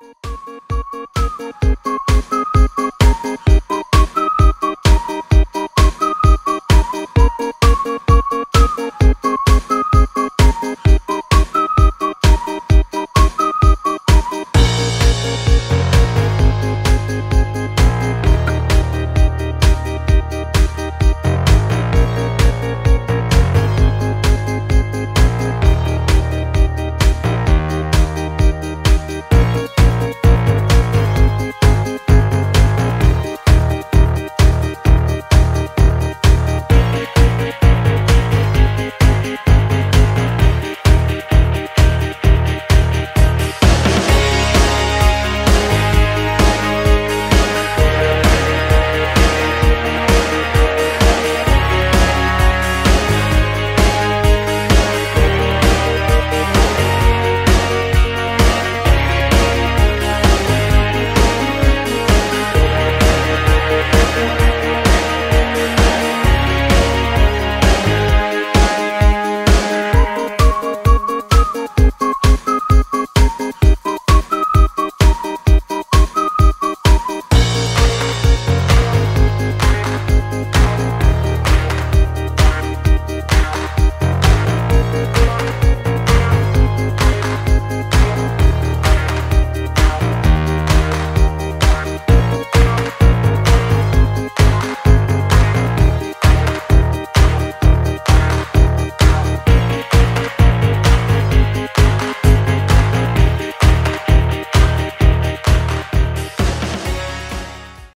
Bye.